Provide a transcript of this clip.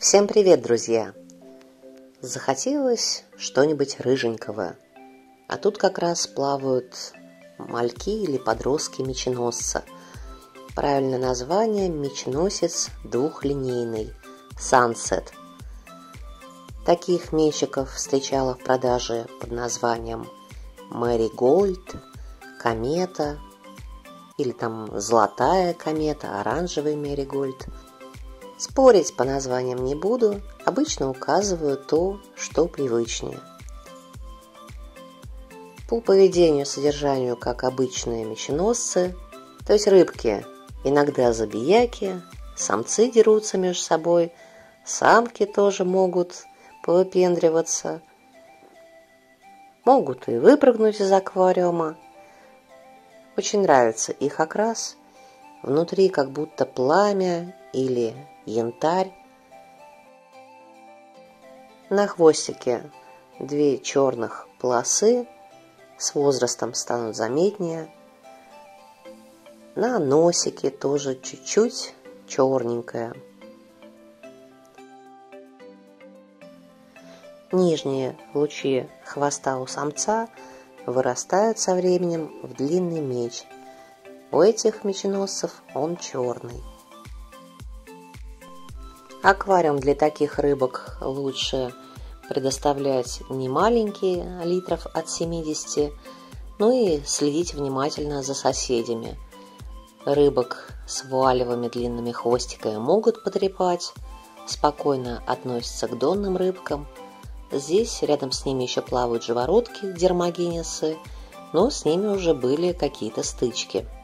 Всем привет, друзья! Захотелось что-нибудь рыженького, а тут как раз плавают мальки или подростки меченосца. Правильное название – меченосец двухлинейный – Sunset. Таких мечиков встречала в продаже под названием Мэри Гольд, Комета или там Золотая комета, Оранжевый Мэри Гольд – Спорить по названиям не буду, обычно указываю то, что привычнее. По поведению содержанию, как обычные меченосцы, то есть рыбки, иногда забияки, самцы дерутся между собой, самки тоже могут повыпендриваться, могут и выпрыгнуть из аквариума. Очень нравится их окрас, внутри как будто пламя или янтарь. На хвостике две черных полосы с возрастом станут заметнее. На носике тоже чуть-чуть черненькая. Нижние лучи хвоста у самца вырастают со временем в длинный меч. У этих меченосцев он черный. Аквариум для таких рыбок лучше предоставлять не маленький, литров от 70, ну и следить внимательно за соседями. Рыбок с вуалевыми длинными хвостиками могут потрепать, спокойно относятся к донным рыбкам. Здесь рядом с ними еще плавают живородки, дермогенесы, но с ними уже были какие-то стычки –